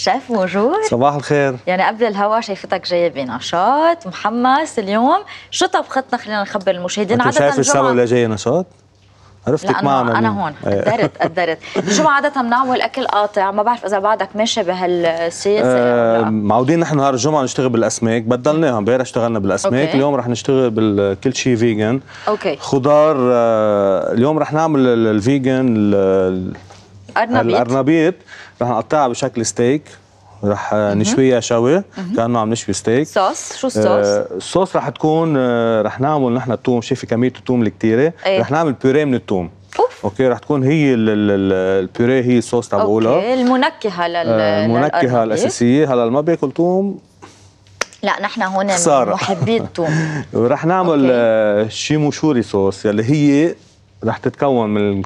شيف موجود صباح الخير. يعني قبل الهوا شايفتك جاي بنشاط محمس اليوم. شو طبختنا خلينا نخبر المشاهدين عادة شايف السبب لجاي نشاط؟ عرفتك معنا أنا هون. إيه. قدرت قدرت. شو عادة بنعمل أكل قاطع. ما بعرف إذا بعدك ماشي بهالسياسه أه معودين نحن نهار الجمعة نشتغل بالأسماك. بدلناها امبارح اشتغلنا بالأسماك. أوكي. اليوم رح نشتغل بكل شيء vegan أوكي. خضار أه اليوم رح نعمل ال vegan الارنبيط الأرنبيط. رح نقطعها بشكل ستيك. رح نشويها شوي كأنه عم نشوي steak. sauce؟ شو الصوص؟ آه الصوص؟ رح تكون آه رح نعمل نحن الثوم شايفه كمية الثوم الكثيره أيه. رح نعمل purée من الثوم أوكي رح تكون هي ال purée هي الصوص تبعولها. أوكي المنكهة لل آه المنكهة الأساسية. هلا ما باكل ثوم لا نحن هون محبي الثوم رح نعمل آه chimichurri sauce يلي هي رح تتكون من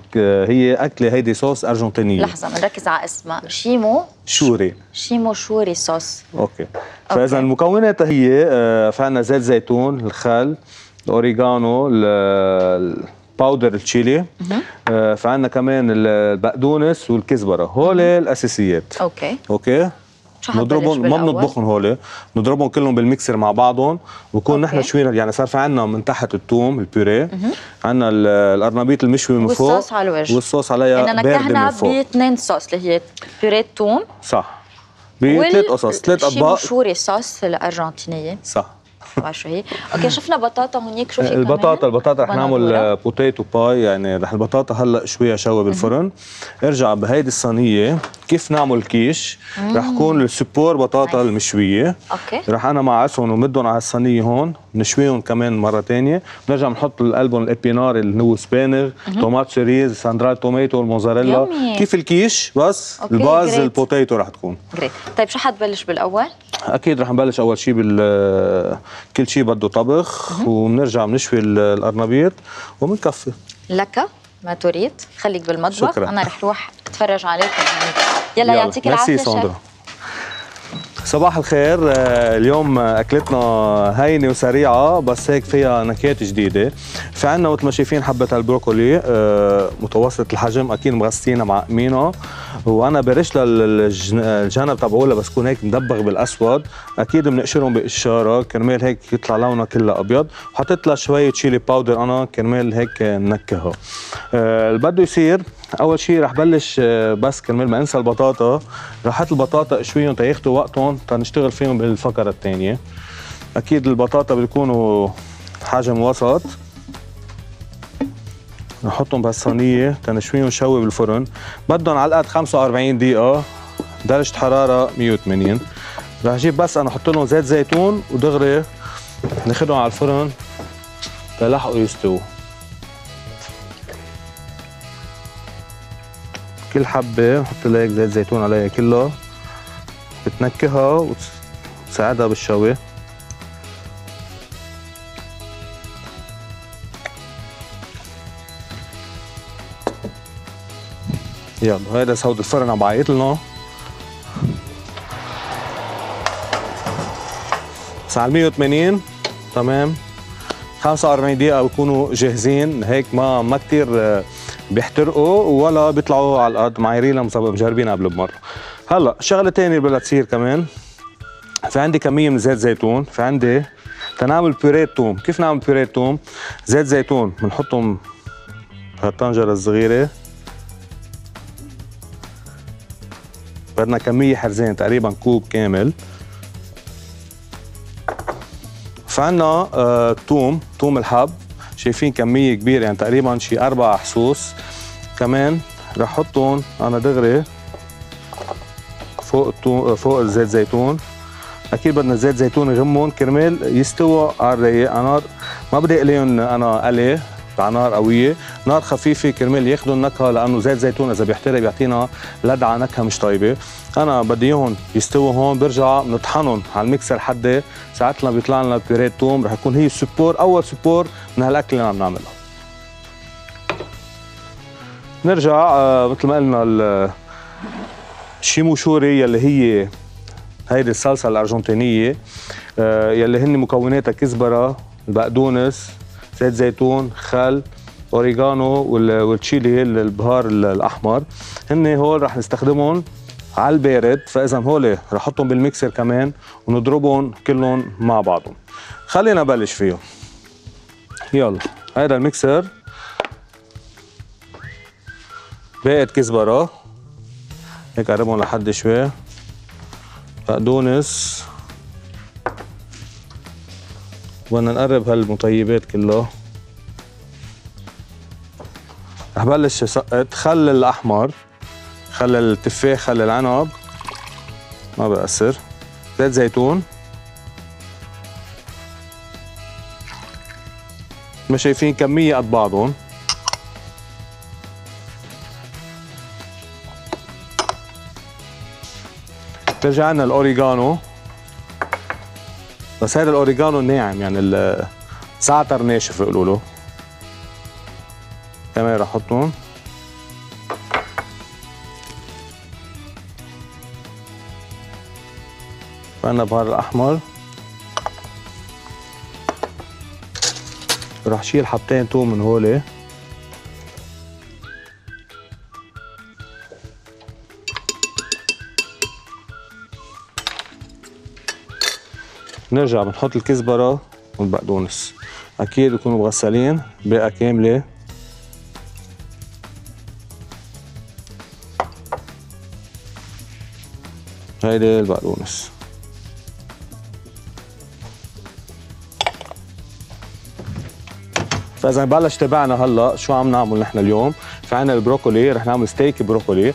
هي أكلة هيدي صوص أرجنتينية. لحظة بنركز على اسمها. chimi؟ churri. chimichurri sauce. أوكي. فإذا المكونات هي آه، فعنا زيت زيتون الخل الاوريجانو ال powder ال chili آه، فعنا كمان البقدونس والكزبرة. هول الأساسيات. أوكي. أوكي؟ نضربهم ما بنطبخهم هول نضربهم كلهم بالميكسر مع بعضهم. وكون نحن شوينا يعني صار في عندنا من تحت الثوم ال purée. عندنا القرنبيط المشوي من فوق. والصوص على الوجه. والصوص عليها بارده من فوق. باثنين صوص اللي هي purée ثوم صح. بثلاث قصص. ثلاث أطباق. شوري صوص الأرجنتينية. صح. شو هي أوكي شفنا بطاطا هونيك شو في البطاطا البطاطا رح نعمل potato pie يعني رح البطاطا هلأ شوية شوي بالفرن. ارجع بهيدي الصينية. كيف نعمل كيش؟ رح يكون ال support بطاطا المشوية. أوكي. رح أنا معسهم ومدهم على الصينية هون نشويهم كمان مرة ثانية بنرجع بنحط قلبهم ال épinards اللي هو سبانخ tomates cerises sundried tomato الموزاريلا. كيف الكيش؟ بس ال base ال potato رح تكون. great طيب شو حتبلش بالأول؟ أكيد رح نبلش أول شيء بال كل شيء بده طبخ وبنرجع بنشوي القرنبيط وبنكفي. لك ما تريد. خليك بالمطبخ. شكرا. أنا رح روح أتفرج عليكم يلا, يلا. يعطيك العافية صباح الخير. اليوم أكلتنا هينة وسريعة بس هيك فيها نكهات جديدة. في عندنا مثل ما شايفين حبة البروكولي متوسط الحجم أكيد مغسلينها معقمينها وأنا برش الجنب تبعولها بس يكون هيك مدبغ بالأسود. أكيد بنقشرهم بقشاره كرمال هيك يطلع لونها كلها أبيض. وحطيت لها شوية تشيلي باودر أنا كرمال هيك نكهها اللي بده يصير أول شيء رح بلش بس كرمال ما انسى البطاطا. رح أحط البطاطا اشويهم تياخذوا وقتهم تنشتغل فيهم بالفقرة الثانية أكيد البطاطا بيكونوا حجم وسط. نحطهم بهالصينيه تنشويهم شوي بالفرن. بدهم على القد 45 دقيقة. درجة حرارة 180 رح أجيب بس أنا أحط لهم زيت زيتون ودغري ناخذهم على الفرن تلحقوا يستووا. كل حبة نحط لها هيك زيت زيتون عليها كلها بتنكهها وتساعدها بالشوي. يلا هيدا سود الفرن عم بعيط لنا. بس على 180 تمام. 45 دقيقة بكونوا جاهزين. هيك ما ما كثير بيحترقوا ولا بيطلعوا على الأرض. معايرين مجربين قبل بمرة. هلا شغلة ثانية بدها تصير كمان. في عندي كمية من زيت زيتون. في عندي تنعمل بيوريه توم. كيف نعمل بيوريه توم؟ زيت زيتون. بنحطهم بهالطنجرة الصغيرة. بدنا كمية حرزين تقريبا كوب كامل. فعنا آه توم. توم الحب. شايفين كمية كبيرة يعني تقريبا شي أربع حصوص. كمان رح احطهم أنا دغري فوق. فوق الزيت زيتون. أكيد بدنا زيت زيتون نغمهم كرمال يستووا على الرايق. نار ما بدي أقليهم أنا قلي. على نار قوية، نار خفيفة كرمال ياخذوا النكهة لأنه زيت زيتون إذا بيحترق بيعطينا لدعة نكهة مش طيبة، أنا بدي إياهم يستووا هون برجع بنطحنهم على الميكسر حدي، ساعتها بيطلع لنا purée توم رح يكون هي ال support أول support من هالأكل اللي عم نعملها. نرجع آه مثل ما قلنا ال chimichurri يلي هي هيدي الصلصة الأرجنتينية آه يلي هن مكوناتها كزبرة، البقدونس، زيت زيتون خل اوريجانو والتشيلي البهار الأحمر. هن هول رح نستخدمهم على البارد فإذا هول رح أحطهم بالميكسر كمان ونضربهم كلهم مع بعضهم. خلينا نبلش فيهم. يلا هيدا الميكسر. باقت كزبرة. هيك قربهم لحد شوي. بقدونس بدنا نقرب هالمطيبات كلها. رح بلش اسقط خل الأحمر خل التفاح خل العنب. ما بأثر زيت زيتون. ما شايفين كمية قد بعضهم. ترجع لنا الاوريجانو بس هذا الاوريجانو ناعم يعني الزعتر ناشف بيقولوا له. كمان رح أحطهم. فعنا بهار الأحمر. رح شيل حبتين توم من هولي. نرجع بنحط الكزبرة والبقدونس أكيد بكونوا مغسلين باقة كاملة. هيدي البقدونس فإذا بلش تبعنا هلأ شو عم نعمل نحن اليوم؟ في عنا البروكولي رح نعمل ستيك بروكولي.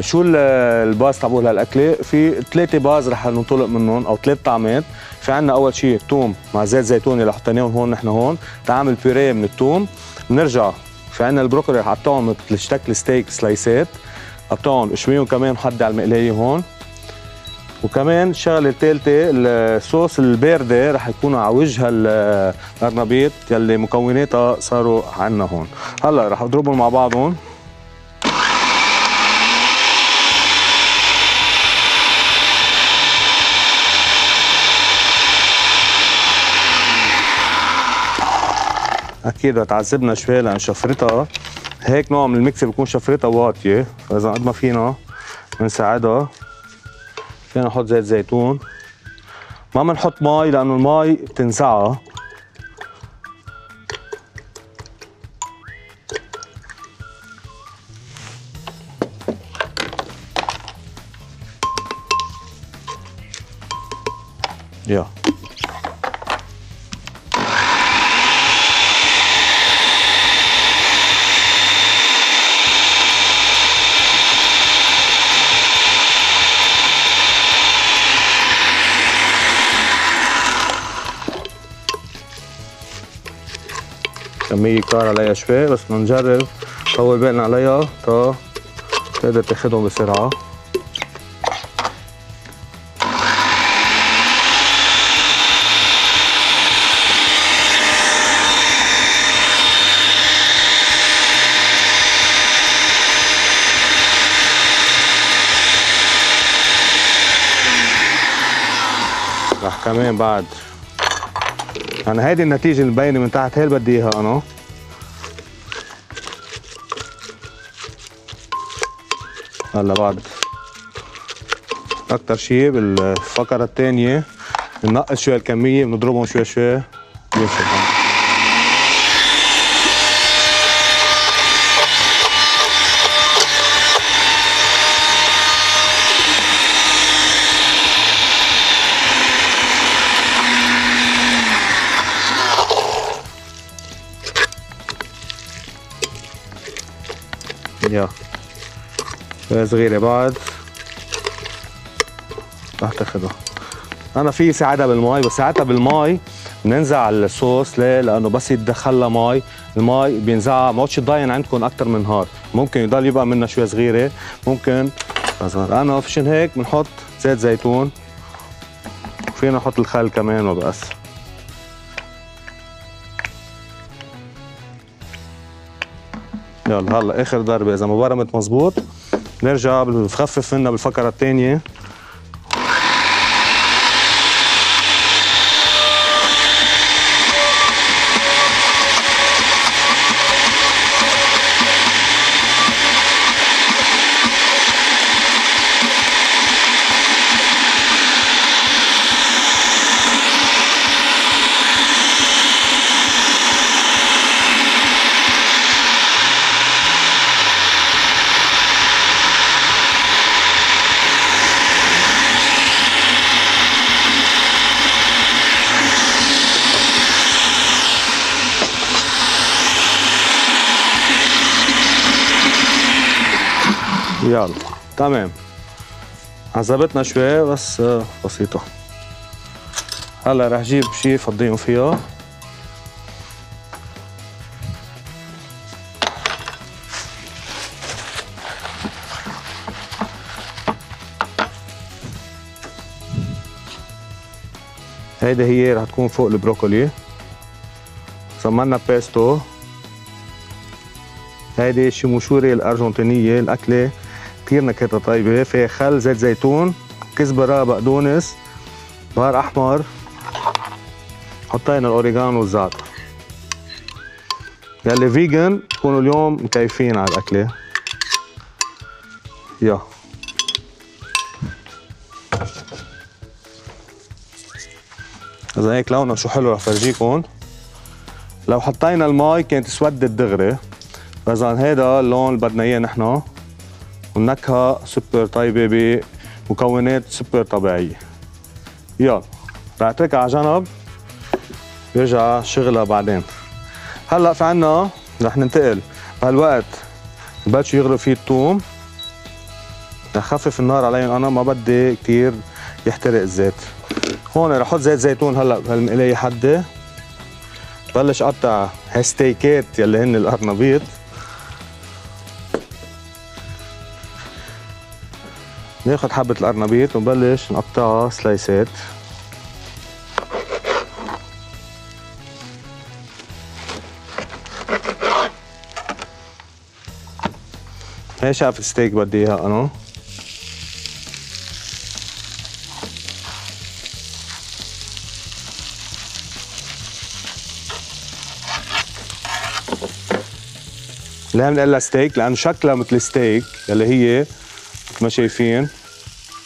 شو ال base تبعول هالاكله في ثلاثة bases رح ننطلق منهم أو ثلاث طعمات في عنا أول شيء توم مع زيت زيتون اللي حطيناهم هون نحن هون. نعمل purée من التوم. بنرجع. في عنا البروكولي رح قطعهم مثل شكل ستيك سلايسات. قطعهم اشويهم كمان حدي على المقلاية هون. وكمان الشغلة الثالثه الصوص الباردة رح يكونوا على وجه القرنبيط يلي مكوناتها صاروا عنا هون. هلا رح اضربهم مع بعضهم. أكيد بتعذبنا شوي لأن شفرتها هيك نوع من الميكس بيكون شفرتها واطية. فإذا قد ما فينا بنساعدها فينا نحط زيت زيتون. ما بنحط مي لأنه المي بتنزعها. كتار عليها شوي بس بدنا نجرب. طول بالنا عليها. تا تقدر تاخدهم بسرعة. رح كمان بعد. يعني هيدي النتيجة اللي مبينة من تحت هي اللي بدي إياها أنا. هلا بعد أكتر شيء بالفقرة الثانية بنقص شوي الكمية بنضربهم شوي شوي صغيرة بعد رح تاخدها أنا في ساعدها بالماء بس ساعتها بالماء بننزع الصوص ليه؟ لأنه بس يتدخل لها مي المي بينزع ما تضاين عندكم أكثر من نهار. ممكن يضل يبقى منها شوي صغيرة. ممكن. أصغر. أنا فشان هيك بنحط زيت زيتون. فينا نحط الخل كمان وبس. يلا هلا آخر ضربة إذا ما برمت مزبوط. نرجع بخفف منها بالفقرة الثانية. يلا. تمام. عذبتنا شوي بس آه، بسيطة. هلا رح جيب شي فضيهم فيها. هيدي هي رح تكون فوق البروكولي. صمنا بيستو. هيدي chimichurri الأرجنتينية الأكلة كتير نكهتها. طيبة فيها خل زيت زيتون كزبرة بقدونس بهار أحمر. حطينا الأوريجانو والزعتر. يلي vegan تكونوا اليوم مكيفين على الأكلة. يا. إذا هيك لونها شو حلو رح فرجيكم. لو حطينا المي كانت سودت دغري فإذا هيدا اللون اللي بدنا إياه نحن. والنكهة سوبر طيبة بمكونات سوبر طبيعية. يلا رح اتركها على جنب. برجع بشغلها بعدين. هلأ في عنا رح ننتقل. بهالوقت بلشوا يغلوا فيه الثوم رح خفف النار عليهم. أنا ما بدي كثير يحترق الزيت. هون رح أحط زيت زيتون هلأ بهالمقلاية حدة. بلش أقطع هالستيكات يلي هن القرنبيط ناخد حبة القرنبيط ونبلش نقطعها سلايسات. هي شاف ستيك بدي إياها أنا. ليه بنقول لها ستيك؟ لأنه شكلها مثل ستيك اللي هي ما شايفين.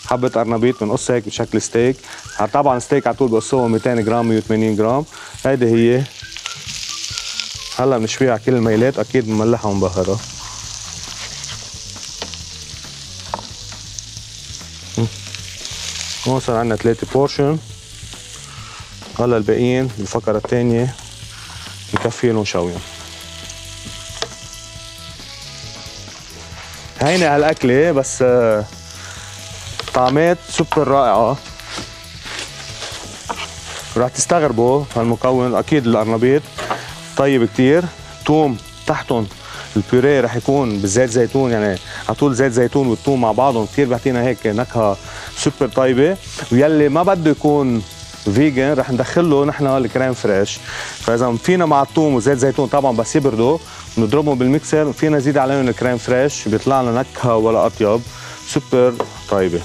حبة قرنبيط بنقص هيك بشكل ستيك. طبعا ستيك على طول بقصوه 200 جرام 180 جرام. هيدي هي. هلا بنشويها على كل الميلات أكيد مملحة ومبهرة هون صار عندنا ثلاثة portion. هلا الباقيين بالفقرة الثانية نكفيهم ونشويهم هينة هالأكلة بس آه، طعمات سوبر رائعة. رح تستغربوا هالمكون أكيد القرنبيط طيب كتير. توم تحتهم ال purée رح يكون بالزيت زيتون يعني على طول زيت زيتون والثوم مع بعضهم. كثير بيعطينا هيك نكهة سوبر طيبة. ويلي ما بده يكون vegan رح ندخل له نحن ال crème fraîche. فإذا فينا مع الثوم وزيت زيتون طبعا بس يبردوا بنضربهم بالميكسر وفينا نزيد عليهم ال crème fraîche. بيطلع لنا نكهة ولا أطيب. سوبر طيبة.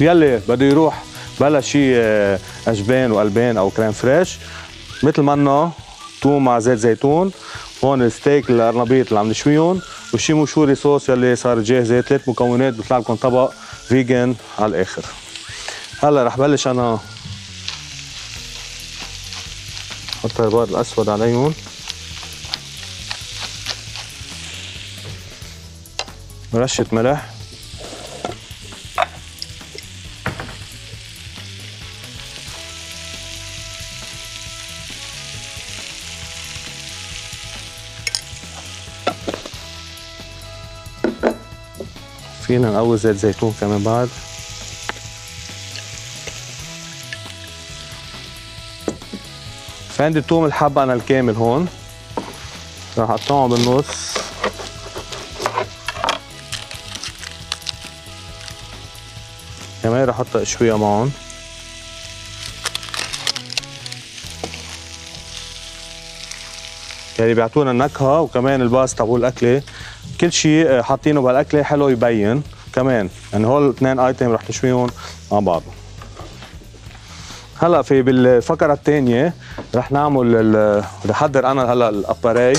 يلي بده يروح بلا شيء آه، أجبان وألبان أو crème fraîche مثل ما إنه ثوم مع زيت زيتون هون الستيك القرنبيط اللي عم نشويهم و chimichurri sauce يلي صار جاهزه ثلاث مكونات بيطلع لكم طبق فيجن على الآخر. هلأ رح بلش أنا. حط البيض الأسود عليهم. رشة ملح. فينا نقوي زيت زيتون كمان بعد في عندي الثوم الحب أنا الكامل هون. راح اقطعه بالنص. كمان راح أحط شوية معهم. يعني بيعطونا النكهة وكمان الباس تبع الأكلة. كل شيء آه، حاطينه بالأكلة حلو يبين. كمان يعني هول اثنين ايتم رح نشويهم مع بعض. هلا في بالفقرة الثانية رح نعمل رح أحضر أنا هلا الاباري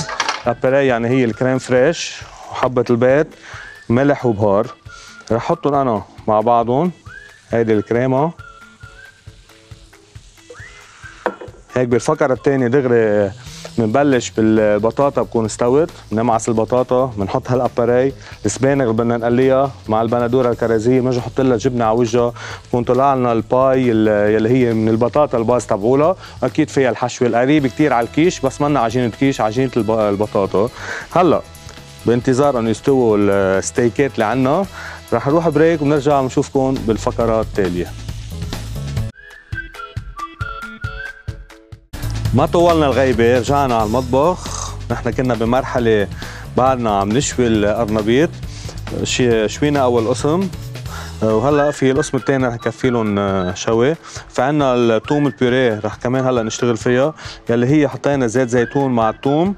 الاباري يعني هي الكريم فريش وحبة البيض ملح وبهار. رح أحطهم أنا مع بعضهم. هيدي الكريمة. هيك بالفقرة الثانية دغري بنبلش بالبطاطا بكون استوت بنمعس البطاطا بنحط هال épinards السبانخ بدنا نقليها مع البندورة الكرزيه بنرجع نحط لها جبنة على وجهها بكون طلع لنا ال pie يلي هي من البطاطا ال base تبعولها. أكيد فيها الحشوه قريب كثير على الكيش بس منا عجينة كيش عجينة البطاطا. هلأ بانتظار إنه يستووا الستيكات اللي عنا رح نروح break ونرجع نشوفكم بالفقرات التالية. ما طولنا الغيبة رجعنا على المطبخ. نحن كنا بمرحلة بعدنا عم نشوي القرنبيط. شوينا أول قسم. وهلأ في القسم الثاني رح يكفي لهم شوي. فعنا الثوم البيوريه رح كمان هلأ نشتغل فيها. يلي هي حطينا زيت زيتون مع الثوم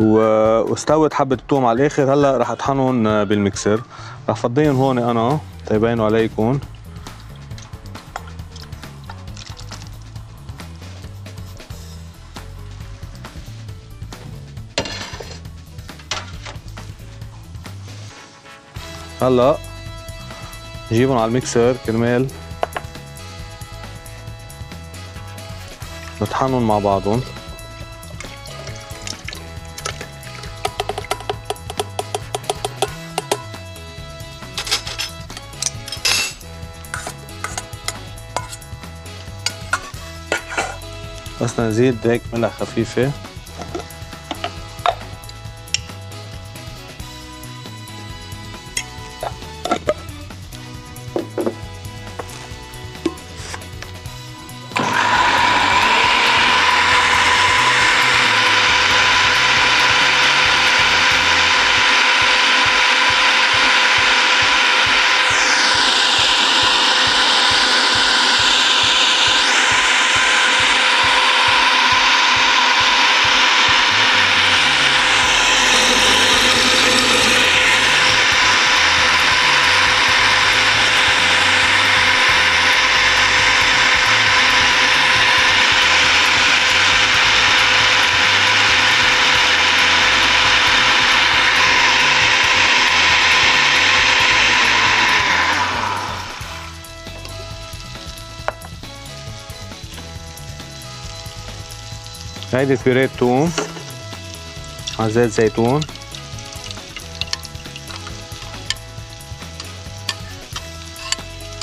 واستوت حبة الثوم على الآخر. هلأ رح أطحنهم بالمكسر رح فضيهم هون أنا. تيبينوا عليكم هلا نجيبهم على الميكسر كرمال. نطحنهم مع بعضهم. بس نزيد هيك ملح خفيفة. هيدي بيوريه توم مع زيت زيتون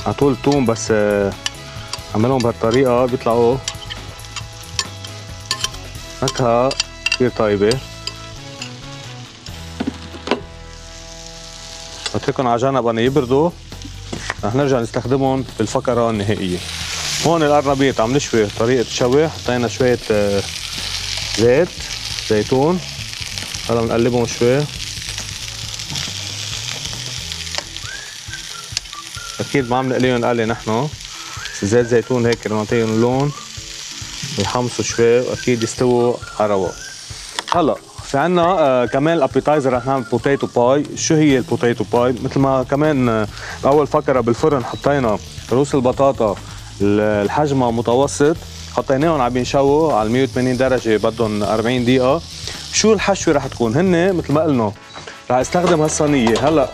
على طول توم بس عملهم بهالطريقة بيطلعوا نكهة كثير طيبة بتركهم على جنب أنا يبردوا رح نرجع نستخدمهم بالفقرة النهائية هون القرنبيط عم نشوي طريقة شوي حطينا شوية زيت زيتون. هلا بنقلبهم شوي. أكيد ما عم نقليهم قلي نحن. زيت زيتون هيك نعطيهم لون. ويحمصوا شوي وأكيد يستووا رواق هلا في عنا آه كمان ال appetizer رح نعمل potato pie شو هي ال potato pie مثل ما كمان آه أول فقرة بالفرن حطينا روس البطاطا الحجم متوسط. حطيناهم عم ينشووا على 180 درجة بدهم 40 دقيقة. شو الحشوه رح تكون؟ هن مثل ما قلنا رح أستخدم هالصينية. هلأ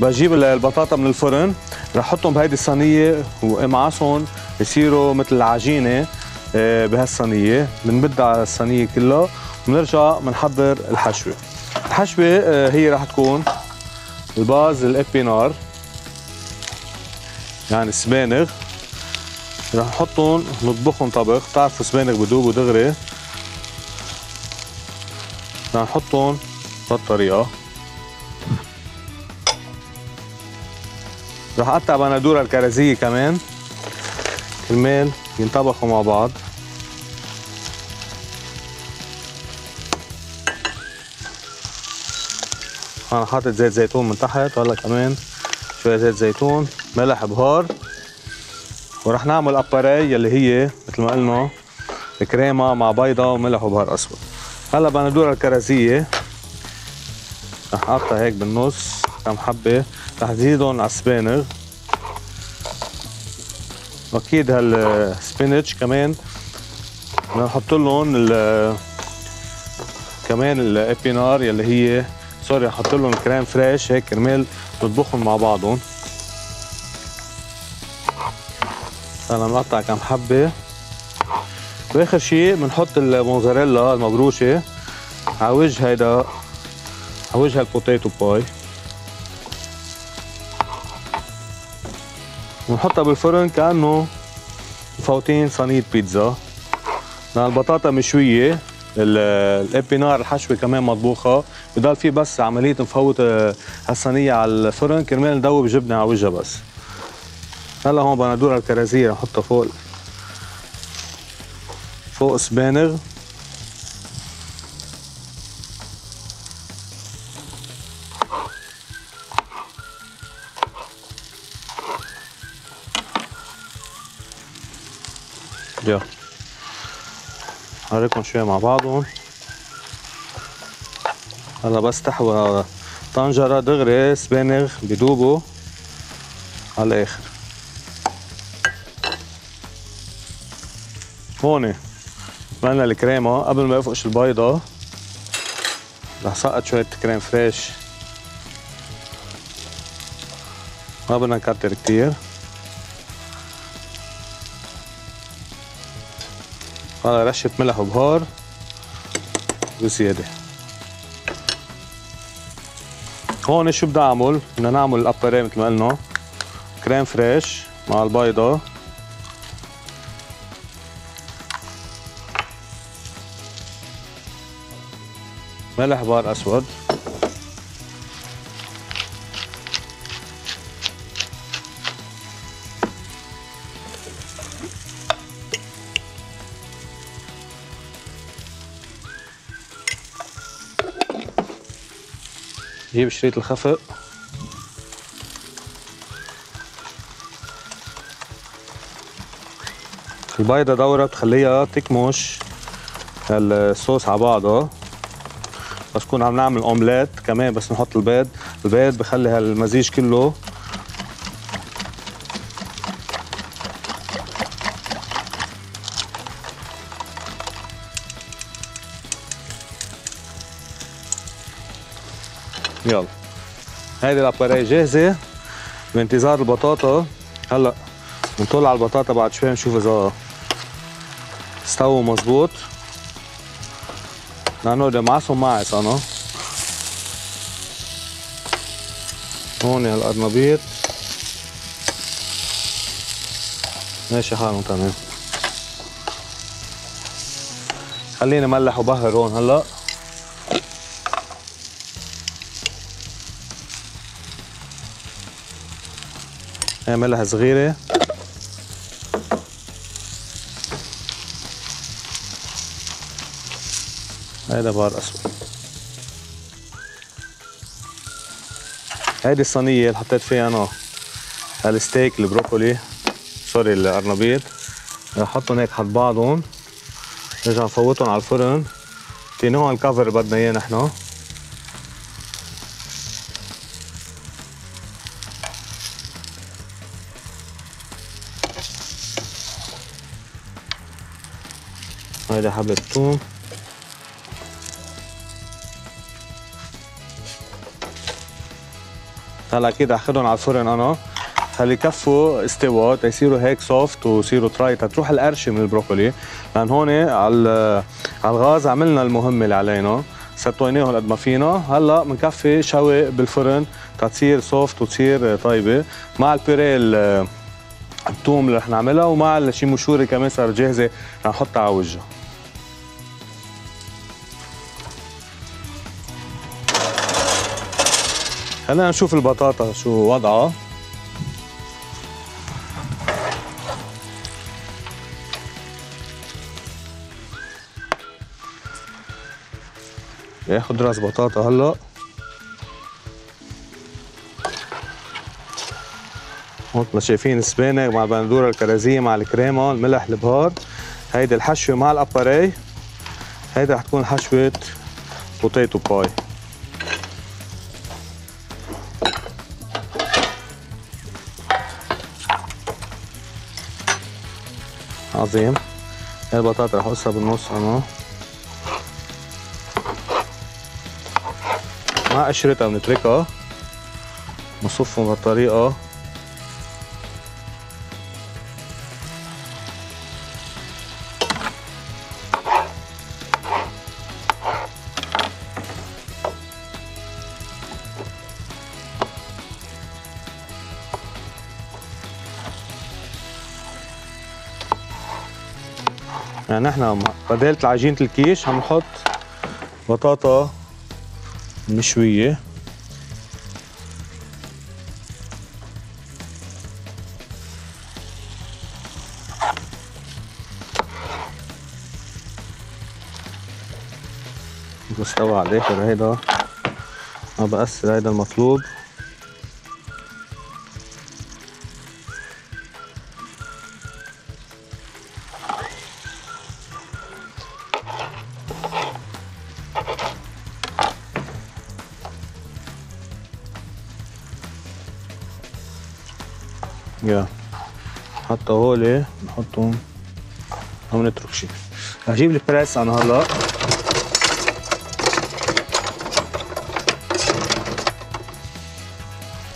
بجيب البطاطا من الفرن رح أحطهم بهيدي الصينية وامعصهم يصيروا مثل العجينة آه، بهالصينية. بنبدها على الصينية كلها وبنرجع بنحضر الحشوة. الحشوة آه، هي رح تكون الباز الإبينار يعني السبانغ رح نحطهم نطبخهم طبخ بتعرفوا سبانخ بدوبوا دغري رح نحطهم بهالطريقة رح أقطع بندورة الكرزية كمان. كرمال ينطبخوا مع بعض. أنا حاطط زيت زيتون من تحت وهلا كمان شوية زيت زيتون ملح بهار. ورح نعمل أباري يلي هي مثل ما قلنا كريمة مع بيضة وملح وبهار أسود. هلا بدنا ندور الكرزيه رح أقطع هيك بالنص كم حبة. رح زيدهم على السبانغ وأكيد هالسبينتش كمان بدنا نحط لهم كمان ال épinards يلي هي sorry نحط لهم crème fraîche هيك كرمال نطبخهم مع بعضهم. أنا مقطع كم حبة. واخر شيء بنحط الموزاريلا المبروشة على وجه هيدا على وجه ال potato pie ونحطها بالفرن كأنه مفوتين صينية بيتزا. لأن البطاطا مشوية الابينار الحشوة كمان مطبوخة. بضل في بس عملية نفوت آه، هالصينية على الفرن. كرمال ندوب جبنة على وجهها بس. هلا هون بندور الكرازية نحطها فوق. فوق سبانغ. يلا. هوريكم شوي مع بعضهم. هلا بس تحوى طنجرة دغري سبانغ بدوبوا على الآخر هون. عملنا الكريمة قبل ما يفقش البيضة رح سقط شوية كريم فريش. ما بدنا نكتر كتير. هلا رشة ملح وبهار. وزيادة هون شو بدي أعمل؟ بدنا نعمل الاباري مثل ما قلنا. كريم فريش مع البيضة ملح بار أسود؟ جيب شريط الخفق. البيضة دورة بتخليها تكمش. الصوص على بعضها بس كون عم نعمل أومليت كمان بس نحط البيض البيض بخلي هالمزيج كله. يلا. هيدي الاباري جاهزة بانتظار البطاطا. هلأ بنطلع البطاطا بعد شوي نشوف إذا استووا مزبوط. لأنه بدي معصهم معص أنا هون هالقرنبيط ماشي حالهم تمام. خليني ملح وبهر هون هلا. هي ملح صغيرة. هيدا بار أسود. هيدي الصينية اللي حطيت فيها أنا هالستيك البروكولي سوري القرنبيط رح أحطهم هيك حد بعضهم نرجع نفوتهم على الفرن. في نوع الكفر بدنا إياه نحن. هيدا حبة ثوم هلا أكيد اخذهم على الفرن أنا. خلي يكفوا استوى تيصيروا هيك soft ويصيروا طراي تروح القرشة من البروكولي. لأن هون على على الغاز عملنا المهمة اللي علينا. استويناهم قد ما فينا. هلا بنكفي شوي بالفرن. تتصير soft وتصير طيبة. مع ال purée الثوم اللي رح نعملها ومع chimichurri كمان صار جاهزة. رح نحطها على وجهها خلينا نشوف البطاطا شو وضعها ياخد راس بطاطا هلا. هون ما شايفين السبانخ مع البندوره الكرازية مع الكريمه الملح البهار. هيدي الحشوة مع الأباري. هيدي رح تكون حشوة potato pie عظيم البطاطا رح اقصها بالنص أنا مع قشرتها بنتركها. بنصفهم بهالطريقة يعني إحنا بدالة عجينة الكيش عم نحط بطاطا مشوية. مستوى على الآخر هيدا ما بأثر هيدا المطلوب. يا. حتى هولي نحطهم. ما نترك شيء رح أجيب البريس أنا هلا.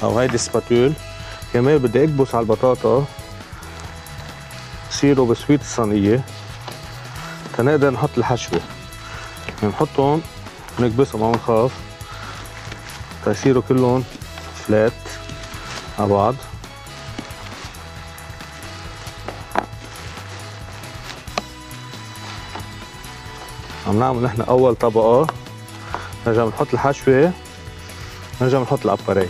أو هيدي سباتول. كمان بدي أكبس على البطاطا. يصيروا بسويت الصينية. تنقدر نحط الحشوة. نحطهم ونكبسهم ما نخاف تيصيروا كلهم فلات على بعض. عم نعمل نحن أول طبقة. نرجع بنحط الحشوة. نرجع بنحط الاباريه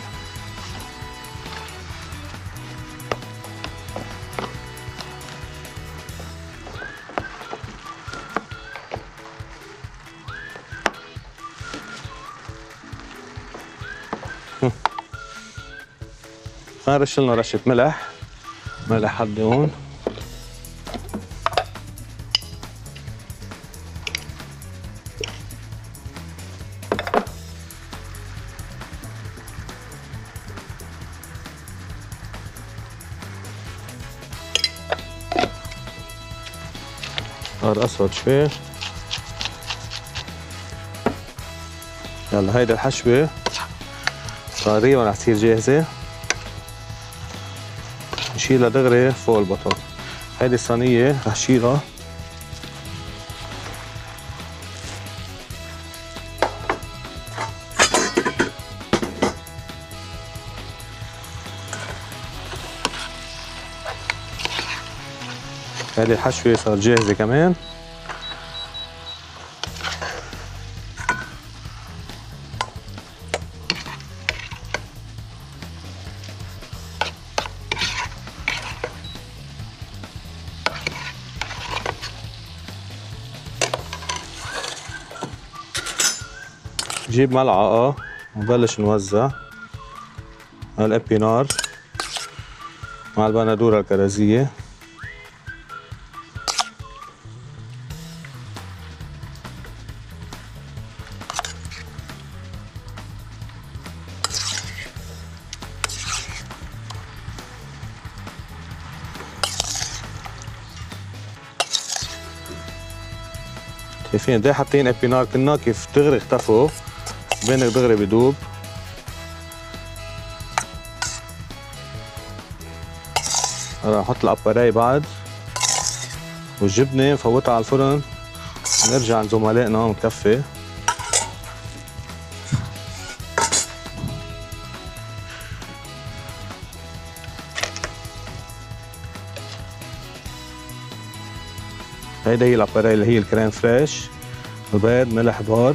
نرش لنا رشة ملح. ملح حد هون. صار أسود شوي. يلا هيدي الحشوة تقريبا رح تصير جاهزة. نشيلها دغري فوق البطاطا هيدي الصينية رح شيلها. هذه الحشوة صار جاهزة كمان. نجيب ملعقة ونبلش نوزع. الإبينار. مع البندورة الكرزية شايفين قد حاطين ابينار كنا كيف دغري اختفوا. بينك دغري بدوب. هلا نحط الاباراي بعد. والجبنة نفوتها على الفرن. نرجع عند زملائنا مكفي. هي الاباراي اللي هي الكريم فريش بيض ملح بار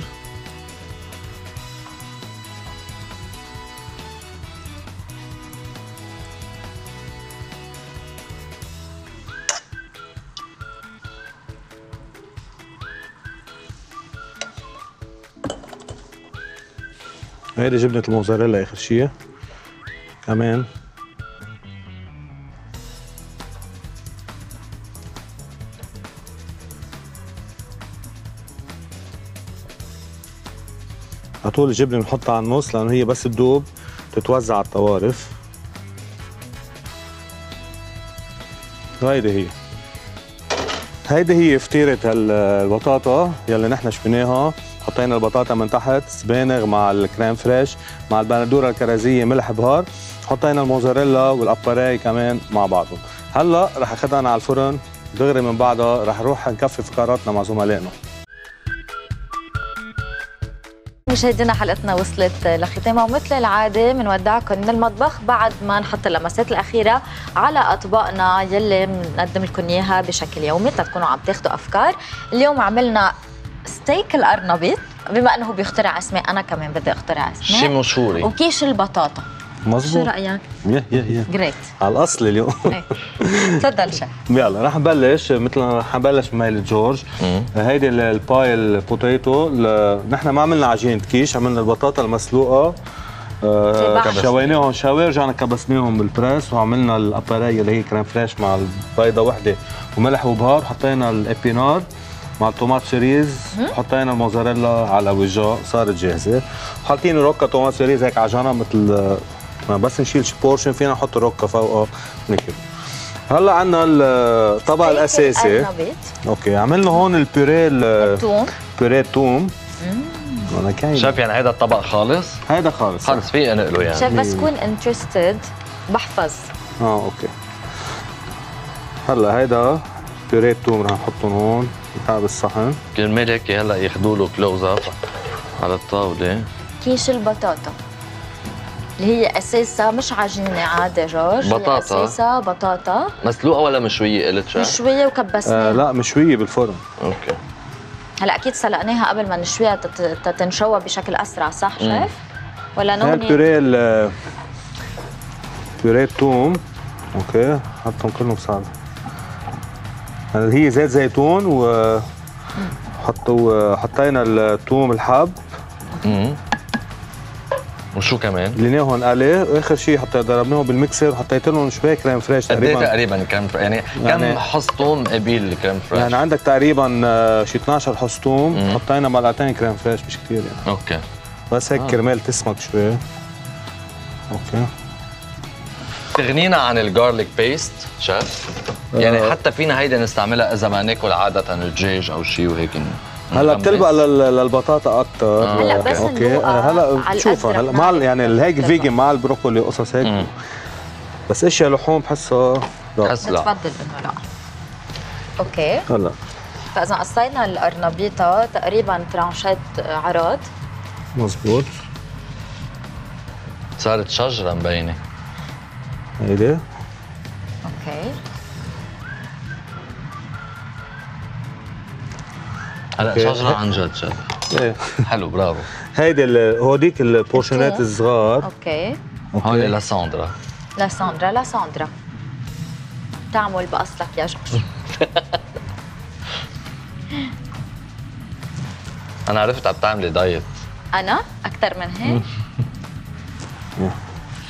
هيدي جبنة الموزاريلا آخر شي كمان على طول الجبنة بنحطها على النص لأنه هي بس تدوب تتوزع على الطوارف. هيدي هي. هيدي هي فطيرة البطاطا يلي نحن شفناها. حطينا البطاطا من تحت سبانخ مع ال crème fraîche مع البندورة الكرزية ملح بهار. حطينا الموزاريلا وال appareil كمان مع بعضهم. هلأ رح اخذها على الفرن دغري من بعدها رح نروح نكفي فقراتنا مع زملائنا. مشاهدينا حلقتنا وصلت لختامها ومثل العادة بنودعكم من المطبخ بعد ما نحط اللمسات الأخيرة على أطباقنا يلي بنقدم لكم إياها بشكل يومي. تكونوا عم تاخذوا أفكار. اليوم عملنا ستيك الأرنبيط بما أنه بيخترع أسماء أنا كمان بدي أخترع أسماء. شي مشهوري وكيش البطاطا. شو مزبوط رأيك؟ يا يا يا. جريت على الأصل اليوم. تفضل شيف يلا رح نبلش مثل ما رح نبلش بميلة جورج. هيدي ال- ال pie ال potato ال- نحن ما عملنا عجينة كيش عملنا البطاطا المسلوقة. آه،. شويناهم شوي رجعنا كبسناهم بال press وعملنا ال appareil اللي هي crème fraîche مع البيضة وحدة وملح وبهار. حطينا ال épinards مع ال tomates cerises حطينا الموزاريلا على وجهها صارت جاهزة. حاطين روكا tomates cerises هيك على جنب مثل آه، بس نشيل شي portion فينا نحط الروكا فوقها وناكل هلا عندنا الطبق الأساسي. أوكي عملنا هون البيوريه ال- توم بيوريه توم. أنا كاين. شايف يعني هيدا الطبق خالص؟ هيدا خالص. خالص في انقله يعني. شيف بس كون انترستد بحفظ. آه أوكي. هلا هيدا بيوريه توم رح نحطهم هون نحطها بالصحن. كرمال هيك هلا ياخذوا له كلوز اب على الطاولة. كيش البطاطا اللي هي أساسها مش عجينة عادي جورج بطاطا. أساسها بطاطا. مسلوقة ولا مشوية قلت؟ مشوية آه وكبسناها لا مشوية بالفرن. okay. هلا أكيد سلقناها قبل ما نشويها تت- تتنشوى بشكل أسرع صح. شيف؟ ولا هاي نوني ال purée ال- purée توم okay حطهم كلهم صعب هلا هي زيت زيتون و حطوا حطينا الثوم الحب. امم وشو كمان؟ قليناهم قلي واخر شيء حطينا ضربناهم بالميكسر وحطيت لهم شوي crème fraîche قد إيه تقريبا تقريبا crème fraîche يعني, يعني- كم حص ثوم قبيل ال crème fraîche؟ يعني عندك تقريبا آه، شي 12 حص ثوم مم. حطينا معلقتين crème fraîche مش كثير يعني okay بس هيك آه. كرمال تسمك شوي okay تغنينا عن ال garlic paste شيف يعني آه. حتى فينا هيدا نستعملها إذا ما ناكل عادة الدجاج أو شيء وهيك هلا. بتلبق لل- للبطاطا أكثر آه. هلا بس okay. آه، هلا بتشوفها هلا مع يعني الهيك. vegan مع البروكولي قصص هيك. مم. بس اشياء لحوم بحسها لا. بحس لا تفضل انه لا okay. هلا. فاذا قصينا القرنبيطة تقريبا ترانشات عرض. مزبوط. صارت شجرة مبينة. هيدي. okay. هلا. شجره عن جد شيف إيه. حلو برافو. هيدي ال- هوديك البورشنات. الصغار. okay. هون لساندرا لا ساندرا لا ساندرا. تعمل بأصلك يا جورج. أنا عرفت عم تعملي diet. أنا؟ أكثر من هيك؟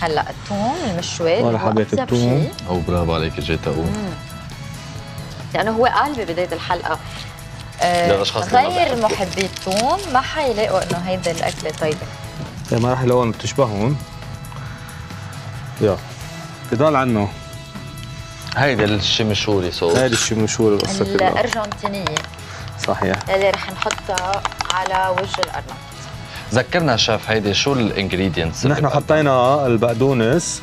هلأ الثوم المشوي ولا حبيت الثوم. أو برافو عليك جيت أقول لأنه هو قال ببداية الحلقة غير بيحبوا. محبي الثوم ما حيلاقوا إنه هيدا الأكلة طيبه ما راح يلاقون بتشبههم. يا بضل عنه. هيدي الشمشوري صوص. هيدي الشيء مشهور القصة كلها. الأرجنتينية. صحيح. اللي رح نحطها على وجه الارنب ذكرنا شيف هيدي شو الإنجريدينتس نحن حطينا البقدونس.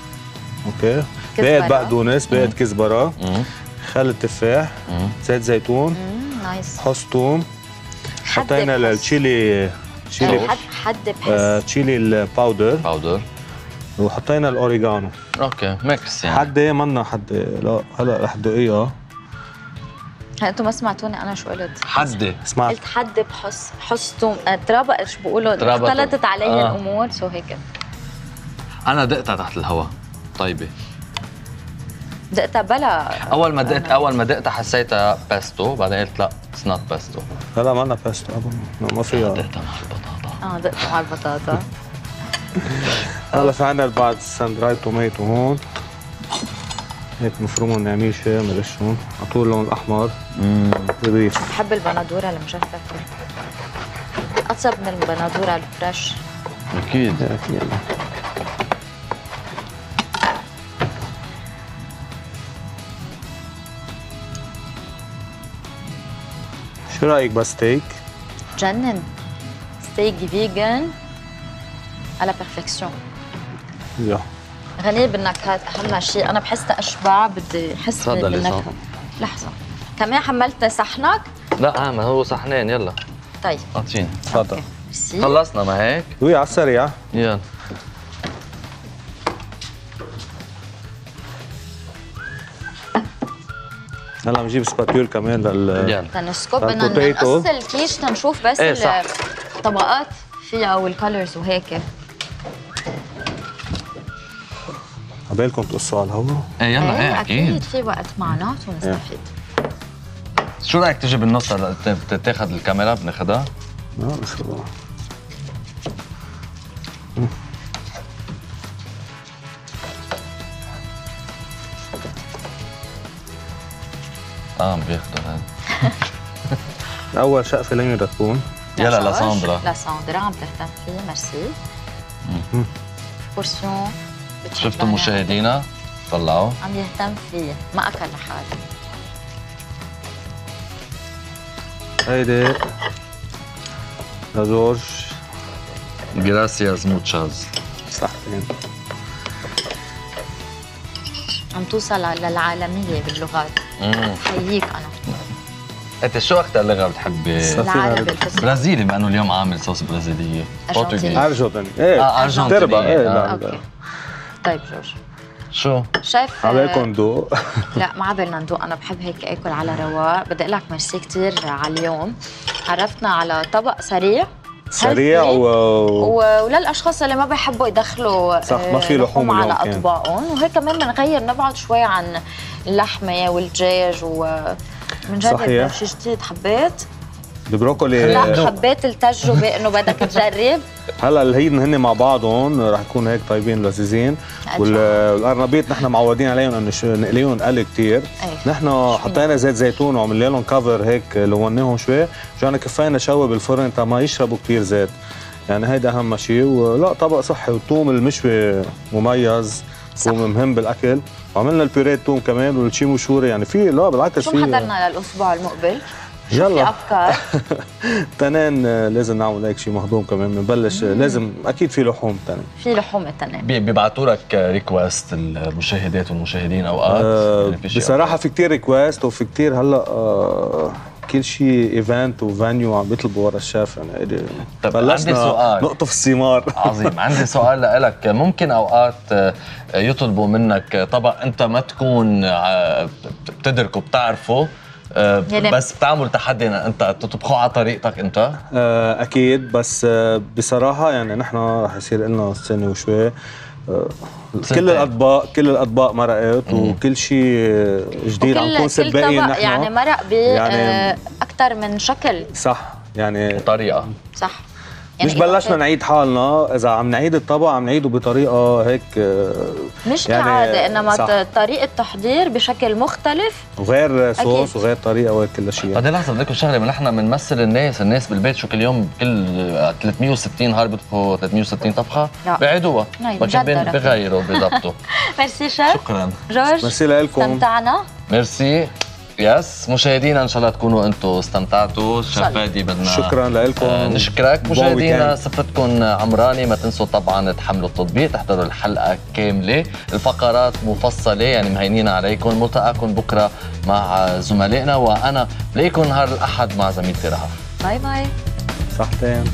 أوكي. بقت بقدونس بقت كزبرة. خل التفاح. زيت زيتون. مم، نايس حص ثوم حد حطينا. التشيلي تشيلي حد حد بحس آه، تشيلي الباودر باودر وحطينا الاوريجانو أوكي ميكس يعني. حدة منا حدة لا هلا رح دقيقة. هلا أنتم ما سمعتوني أنا شو قلت؟ حدي اسمع قلت حد بحس بحس توم آه، ترابق شو بقولوا. اختلطت علي آه. الأمور سو هيك. أنا دقتها تحت الهواء طيبة. دقتها بلا. أول ما دقت أول ما دقتها حسيتها باستو بعدين قلت لا it's not pesto هلا منا بيستو أبدا ما فيها. دقتها مع البطاطا. آه دقتها مع البطاطا. هلا في عنا بعد sun-dried tomato هون. هيك مفرومهم نعميشة ملشهم على طول اللون الأحمر. نضيف بحب البندورة المجففه أطيب من البندورة ال fresh. أكيد. هيك شو رأيك بستيك؟ جنن. steak vegan على perfection يا. غنية بالنكهات أهم شيء. أنا بحس أشبع بدي احس تفضلي. لحظة. كمان حملت صحنك لا آه ما هو صحنين يلا. طيب. أعطيني. تفضل. خلصنا ما هيك؟ وي على السريع. يلا. هلا بنجيب سباتيول كمان لل يلا. تنسكب بدنا. نقص الكيش تنشوف بس إيه، صح. الطبقات فيها والكالرز وهيك. عبالكم تقصوا على الهواء. إيه يلا إيه أكيد. أكيد في وقت معنا ونستفيد شو رأيك تجي بالنص تاخذ الكاميرا بناخذها؟ آه ناخذها آه بياخذوا هذا. أول شقفة لين بدها تكون. يلا لساندرا لساندرا عم تهتم فيه ميرسي. بورسيون. شفتوا يعني. مشاهدينا؟ طلعوا. عم يهتم فيه ما أكل لحاله هيدي. لجورج جراسياس موتشاز صحتين عم توصل للعالمية باللغات. امم حييك أنا أنت شو أكثر لغة بتحبي؟ صح. العربي الفصحى برازيلي بما إنه اليوم عامل صوص برازيليه أرجنتيني. ارجوتني إيه آه، أرجنتيني. تربى إيه آه. okay طيب جورج شو؟ شيف عبالكم ذوق لا ما عبالنا ندوق أنا بحب هيك أكل على رواق بدي أقول لك ميرسي كثير على اليوم عرفتنا على طبق سريع سريع. و و- وللأشخاص اللي ما بيحبوا يدخلوا صح، آه، ما في لحوم على. أطباقهم وهيك كمان بنغير نبعد شوي عن اللحمة والدجاج و بنجرب صحيح. شيء جديد حبيت؟ البروكولي لا حبيت التجربه انه بدك تجرب. هلا الهيدن هن مع بعضهم رح يكون هيك طيبين لذيذين. والقرنبيط نحن معودين عليهم إنه نقليهم قل كثير أي. نحن حطينا زيت زيتون وعملنا لهم كفر هيك لوناهم شوي. رجعنا كفينا شوي بالفرن تا ما يشربوا كثير زيت. يعني هيدا أهم شيء ولا طبق صحي والثوم المشوي مميز. صح. ثوم مهم بالأكل. وعملنا البيوريه ثوم كمان والشيمو شوري يعني في لا بالعكس شو محضرنا للأسبوع المقبل؟ يلا. أفكار؟ تنين آه، لازم نعمل هيك شيء مهضوم كمان بنبلش آه، لازم أكيد في لحوم تاني في لحوم التنين. بي- بيبعتوا لك request المشاهدات والمشاهدين أوقات. آه يعني في بصراحة في كتير request وفي كتير هلأ آه كل شيء event و venue عم بيطلبوا ورا الشيف يعني هيدي طب عندي سؤال. نقطف الثمار. عظيم. عندي سؤال لك ممكن أوقات آه، يطلبوا منك طبق أنت ما تكون آه، بتدركه بتعرفه آه، يعني- بس بتعمل تحدي أنت تطبخه على طريقتك أنت؟ آه أكيد. بس آه بصراحة يعني نحن رح يصير لنا سنة وشوي. آه كل. الاطباق كل الأطباق مرقت وكل شيء جديد عم سباقين طبق نحن. يعني مرق ب يعني- يعني أكثر من شكل. صح يعني طريقه صح. مش إذا بلشنا نعيد حالنا. إذا عم نعيد الطبق عم نعيده بطريقة هيك آه، مش يعني كعادة إنما صح. طريقة تحضير بشكل مختلف. وغير صوص أكيد. وغير طريقة وغير كل شيء. بعدين لحظة بدي لكم شغلة ما نحن بنمثل الناس الناس بالبيت شو كل يوم كل 360 نهار بيطبخوا 360 طبخة. بيعيدوها لكن بين- مجدرة. بغيروا بيضبطوا merci chef. شكرا. جورج ميرسي لكم. استمتعنا. merci. Yes مشاهدينا إن شاء الله تكونوا أنتم استمتعتوا. الشيف شكراً. فادي بدنا شكرا لكم آه، نشكرك. مشاهدينا. صفتكم عمراني. ما تنسوا طبعا تحملوا التطبيق تحضروا الحلقة كاملة. الفقرات مفصلة يعني مهينين عليكم. ملتقاكم بكرة مع زملائنا. وأنا بلاقيكم نهار الأحد مع زميلتي رهف باي باي. صحتين.